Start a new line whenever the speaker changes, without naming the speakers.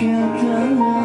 can't deny